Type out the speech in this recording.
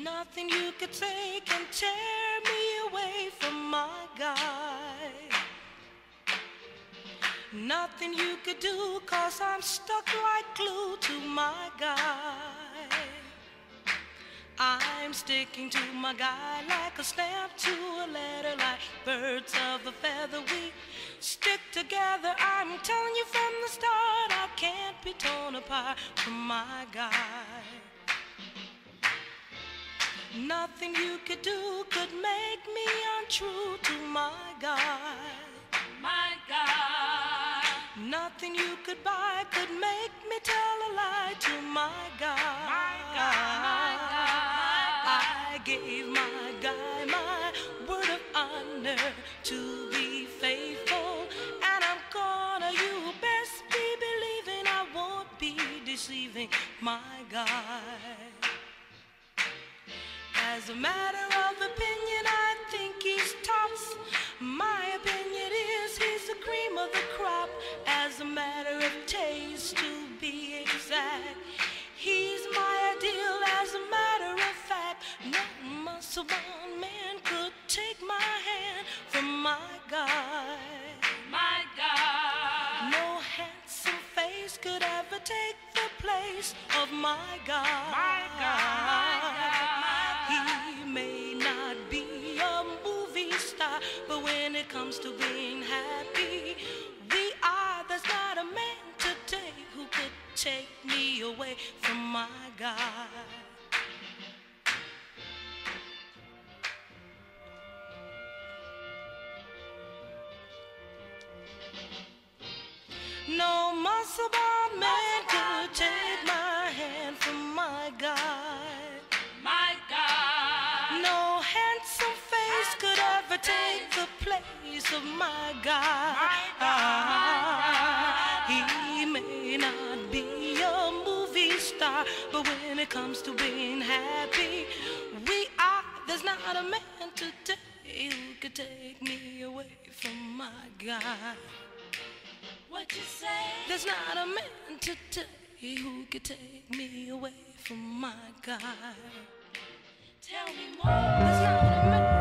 Nothing you could say can tear me away from my guy. Nothing you could do, cause I'm stuck like glue to my guy. I'm sticking to my guy like a stamp to a letter, like birds of a feather. We stick together. I'm telling you from the start, I can't be torn apart from my guy. Nothing you could do could make me untrue to my guy. My God, Nothing you could buy could make me tell a lie to my guy. My God, my God, I gave my guy my word of honor to be faithful, and I'm gonna. You best be believing I won't be deceiving my guy. As a matter of opinion, I think he's tops. My opinion is he's the cream of the crop. As a matter of taste, to be exact, he's my ideal. As a matter of fact, no muscle bound man could take my hand from my guy. my God, No handsome face could ever take the place of my God. My God, my God, me away from my God. No muscle bound man could take my hand from my God. my God, No handsome face could ever take the place of my God. He but when it comes to being happy, we are. There's not a man today who could take me away from my God. what you say? There's not a man today who could take me away from my God. Tell me more. There's not a man